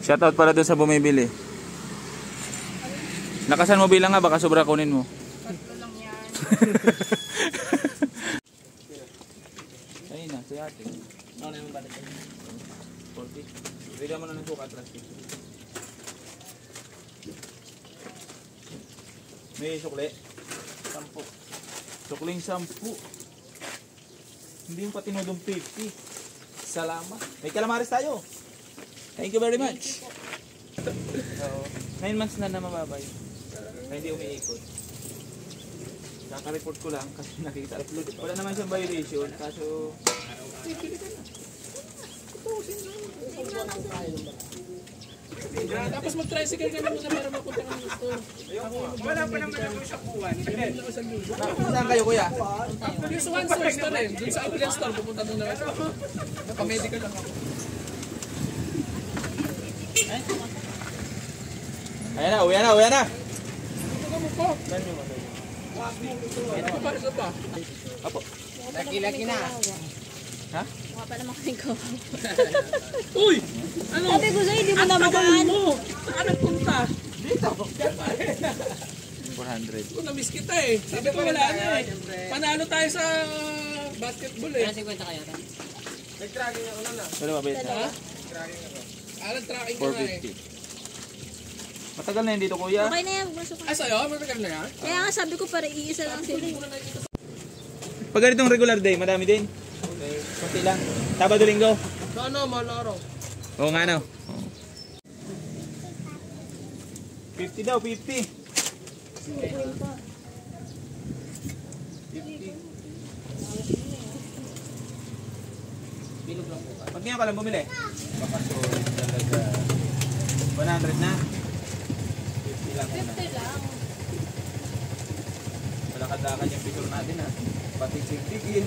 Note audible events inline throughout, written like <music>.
Shoutout pala dun sa bumibili. Nakasan mo bilang nga, baka sobra kunin mo. Tatlo lang. <laughs> Ayun na, si ate. Ano naman balik? 40. Bigyan mo na ng sukat, plastic. May sukli. Sampo. Sukling 10. Hindi yung patinodong 50. Salamat. May calamares tayo. Thank you very much. Oo. Nine months na na mababay. Na hindi umiikot. Kaka-report ko lang kasi <laughs> nakita. Wala naman siyang violation. Kaso... Tapos mag-tricycle ka naman na para mapunta ka ng store. Wala pa naman ako sa buwan. Na, saan kayo kuya? Yung one store store eh. Doon sa Apple store, pupunta doon na ako. Napamedical lang ako. Ayan na, uwi na, uwi na. Apo. Laki-laki na. Ha? Mukha pa naman kaming ko. <laughs> Uy! Ano? Sabi ko sa'yo, hindi mo na magaan. mo! Saan nagpunta? 400. Kung na-miss kita eh. Sabi ko wala na eh. Panalo tayo sa basketball eh. Nag-tracking ako na na. Wala ba ba? Ha? Ah, nag-tracking ka na eh. 450. Matagal na yun dito kuya. Okay na yan, pasok Ah, sa'yo? Matagal na yan? Kaya nga sabi ko para iisa lang sila. Pag ganitong regular day, madami din. Kunti lang. Sabado linggo. Sa ano, malaro? Oo nga no. 50 daw, 50. 50. Bilog lang po. Pag ngayon ka lang bumili. Baka solid talaga. 100 na. 50 lang muna. 50 lang. Palakad-lakad yung picture natin ha. Patig-tigin.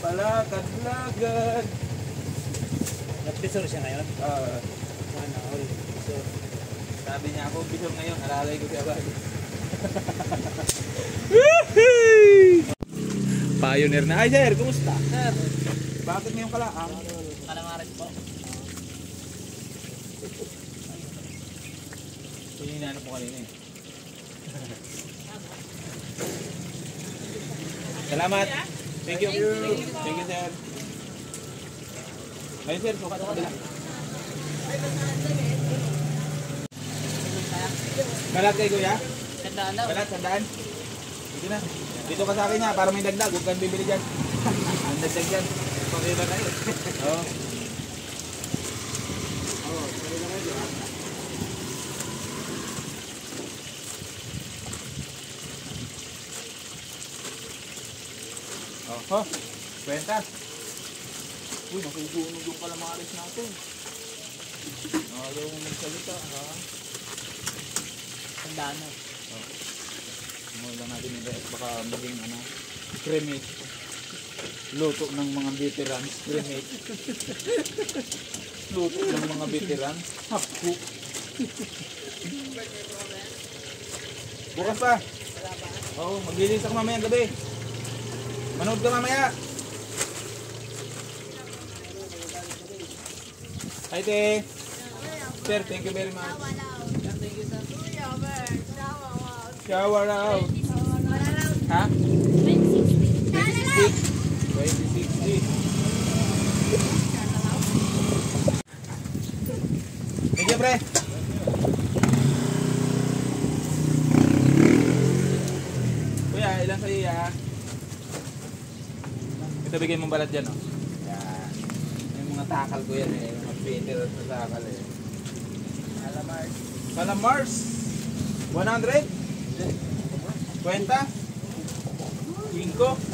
Palakad-lakad. Nag-pisor siya ngayon? Ah, Ano, all. So, sabi niya ako, picture ngayon. Alalay ko siya ba? <laughs> Pioneer na. Ay, sir, kumusta? sir, Bakit ngayon ka lang? Ah, kalamares po. yun yung inaano po kanina eh. <laughs> Salamat. Thank you. Thank you, sir. Ayun, sir, sukat ako kabila. Balat kay kuya? Tandaan daw. Balat, sandaan. Dito na. Dito ka sa akin niya, para may dagdag. Huwag kang bibili dyan. <laughs> Ang dagdag dyan. Pag-iba kayo. Oo. <laughs> Oho, kwenta. Uy, nakugunog yung kalamaris natin. Ayaw mo magsalita, ha? Tandaan na. Mo lang natin yung baka maging ano, cremate. Luto ng mga veterans, cremate. Luto ng mga veterans, hapko. Bukas pa. Oo, maglilis ako mamaya gabi. Manood ka mamaya. Hi, te. Sir, thank you very much. Shower out. Ha? 2060. 2060. Thank you, pre. Kuya, ilan sa iya? Ito bigay mong balat dyan, oh. Yan. Yung mga takal ko yan, eh. Mga Peter at takal, eh. Calamars. Calamars. 100? 20? 5?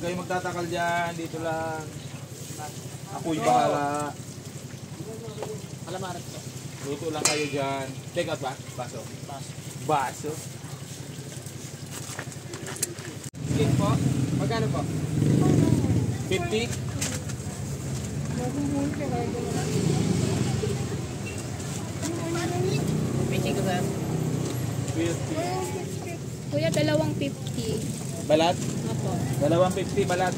Huwag kayo magtatakal dyan, dito lang. Ako'y bahala. Kalamares po. Luto lang kayo dyan. Take out ba? Baso. Baso. Baso. Skin po. Magkano po? 50? Pitching ko sir. 50. Kuya, dalawang 50. Balat? Dalawang 50 balat.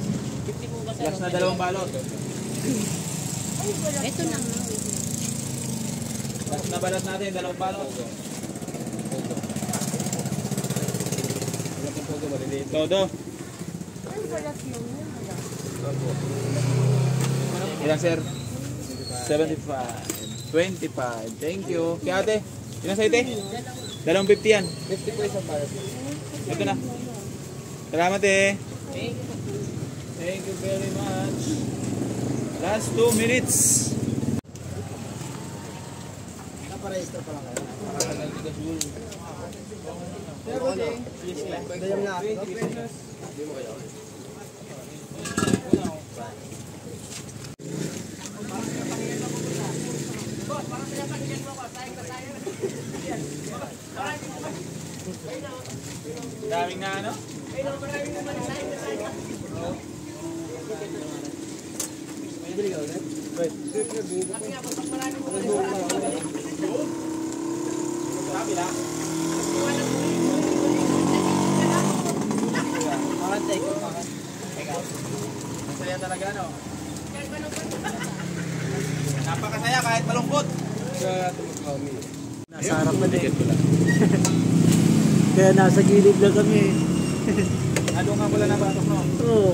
Last na dalawang balot. Ito lang. Last na balot natin, dalawang balot. Todo. Ilan sir? 75. 25. Thank you. Kaya ate, ilan sa ite? Dalawang 50 yan. 50 po isang para. Ito na. Salamat eh. Thank you very much. Last 2 minutes. Naparehistro pa lang kayo. Daming na ano? Lang. Ko. Masaya talaga no? Napakasaya kahit malungkot. Nasa harap na din. <laughs> Kaya nasa gilid lang kami. Ano nga mula na batok no? Oo.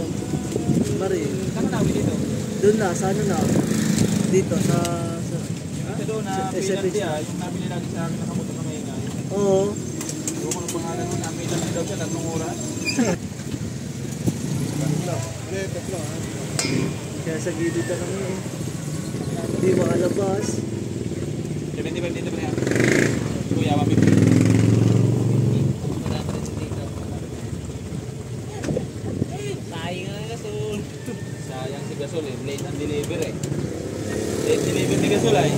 Mari, Saan ka namin dito? doon na, sa ano na? Dito, sa... sa Ito doon na Pinlandia, SFH. yung nabili lagi sa akin nakamoto ka may ingay. oo. Yung kung pangalan mo na Pinlandia daw siya, tatlong oras. <laughs> Kaya sa gilid lang kami. eh. Hindi makalabas. 75 dito pa yan. Kuya, 150. Sayang nga gasol. Sayang si Gasol eh. Late ang deliver eh. Late deliver ni Gasol ay.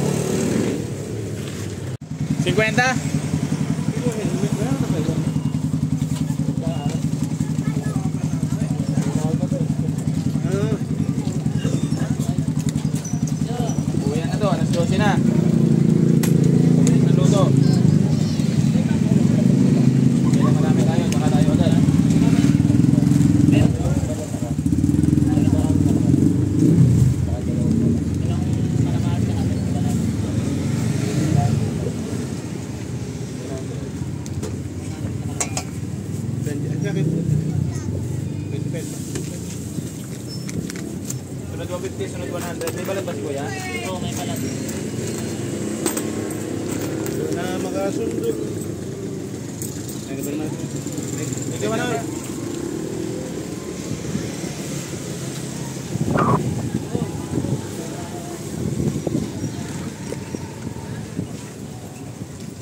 50? Uwi na to, alas 12 na. Mabilis na luto. Kaya marami tayo, baka tayo agad. ha? Sunod 150, sunod 100. May balat ba si Kuya? Oo, may balat. Na makasundo. Ikaw Manol.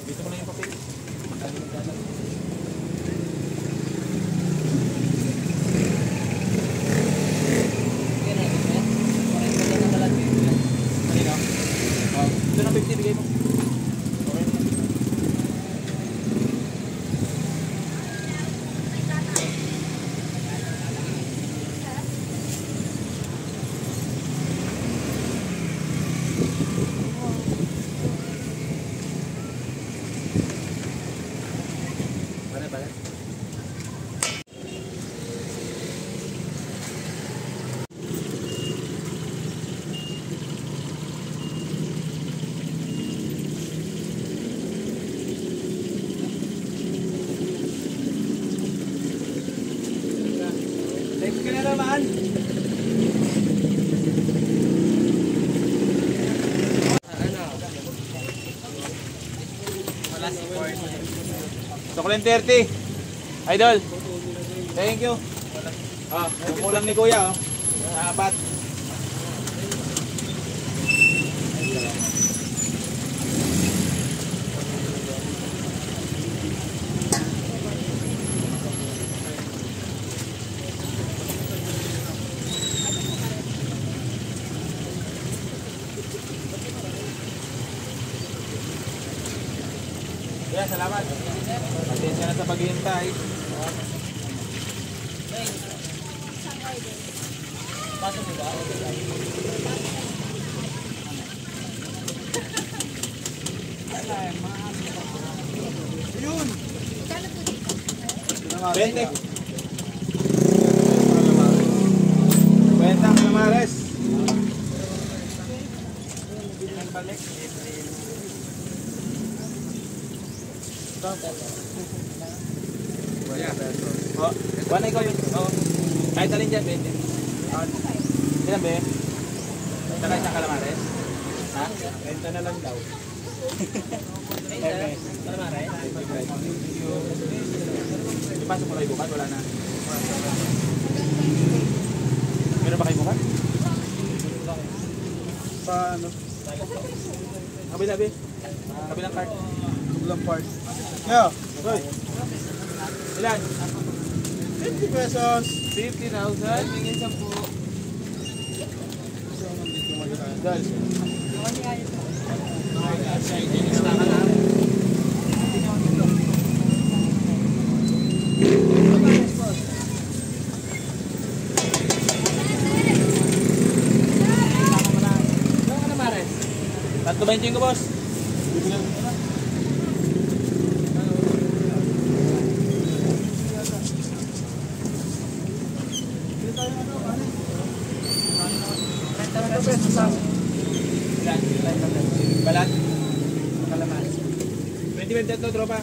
Dito mo na yung papel. Oh, ito na 50, bigay mo. 7.30. Idol. Thank you. Ah, kukulang ni Kuya. Oh. Bente. Kwenta Calamares. Balik. Oh, kuha na ikaw yun. Oh. Kahit alin dyan, Bente. Oh. Sino, Bente? Saka isang Ha? Benta na lang daw. Ipasok mo kayo bukas, wala na. Meron ba kayo bukas? Sa ano? Kabila be. Kabilang card. Tuglang part. Yeah. Hoy. Ilan? 50 pesos. 50,000. Tingin sa po. Dal. Tatlo ba yung ko, boss? Balat? Kalamas. 20 to, tropa.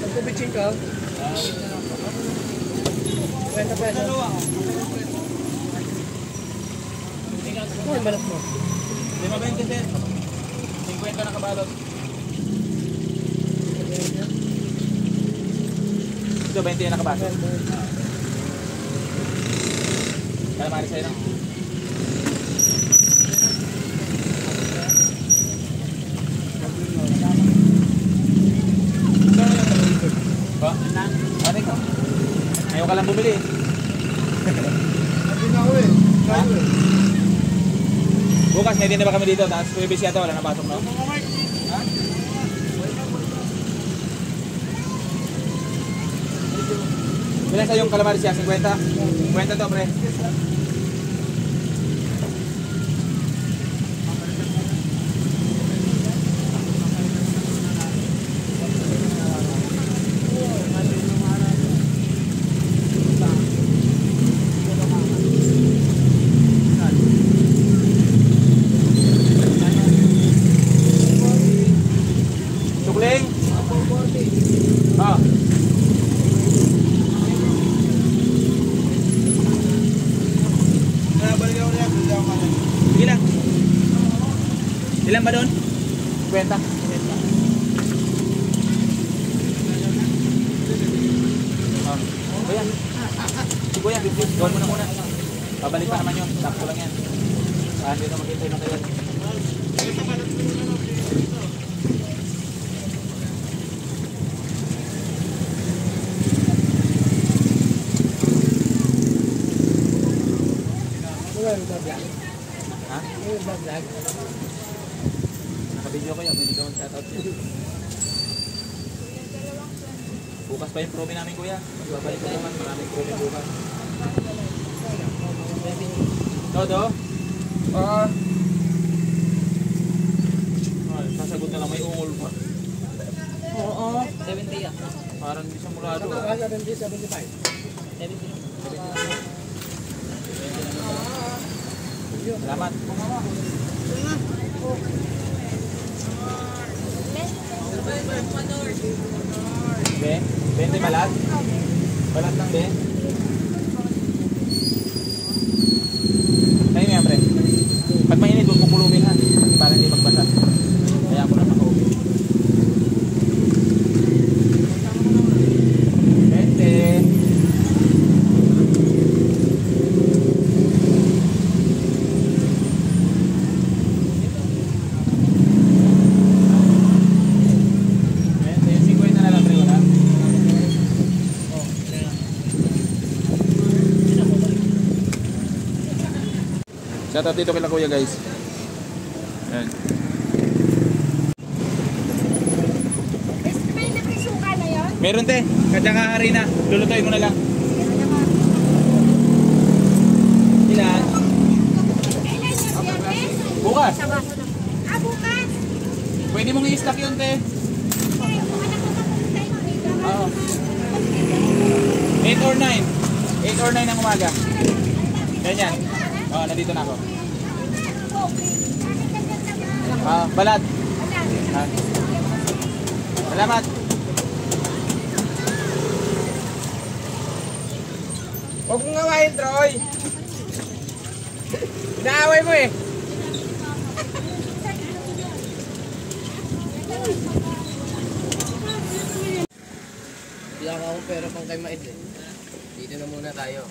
Pagkubitsin ka. Renta pesos. Ano yung balat mo? Lima ba yung kitin? 50 na kabalot. Ito, 20 na nakabalot. Calamari sa'yo na. Ba? Ano ikaw? Ayaw ka lang bumili. Hindi na ako eh. Eh. Bukas din na ba kami dito? Tapos PBC yata wala nang pasok, no? Ha? Bilang sa yung calamari siya? 50? 50 to, pre. Sukling? Ah. Kaya balik ako niya. Hindi ako kanin. Sige lang. Ilan ba doon? 50. Oh. Kuya. Si Kuya, gawin mo na muna. Babalik pa naman yun. Sakto lang yan. Ah, dito maghintay na kayo. Ha? Naka-video ko yan. Pwede ka mag-shoutout yan. Bukas pa yung promi namin kuya. Babalik ko naman. Maraming promi bukas. Todo? Ah. Ah, sasagot na lang may ungol pa. Oo. 70 ah. Parang hindi siya ah. Kaya 70, 75. 70. Salamat. Be? 20 balat? Balat lang, be? Tayo nga, pre. Pag mainit, huwag mo kulubin ha. Para hindi magbasa. Kaya mo na makaubi. 20. Yung 50 na lang, pre, wala? Shout out dito kila kuya guys. Yan. May nakisuka na yun? Meron te, kanya ka harina. Lulutuin mo na lang. Ilan? Kailan yung? Bukas. Ah, bukas? Pwede mong i-stack yun te. Oo. 8 or 9. 8 or 9 ng umaga. Ganyan. Oo, nandito na ako. Okay. Bakit ganyan naman? Ah, balat. Wala. Ah. Salamat. Huwag mong ngawain, Troy. Inaaway mo eh. Ako akong pera pang kay Maid eh. Dito na muna tayo.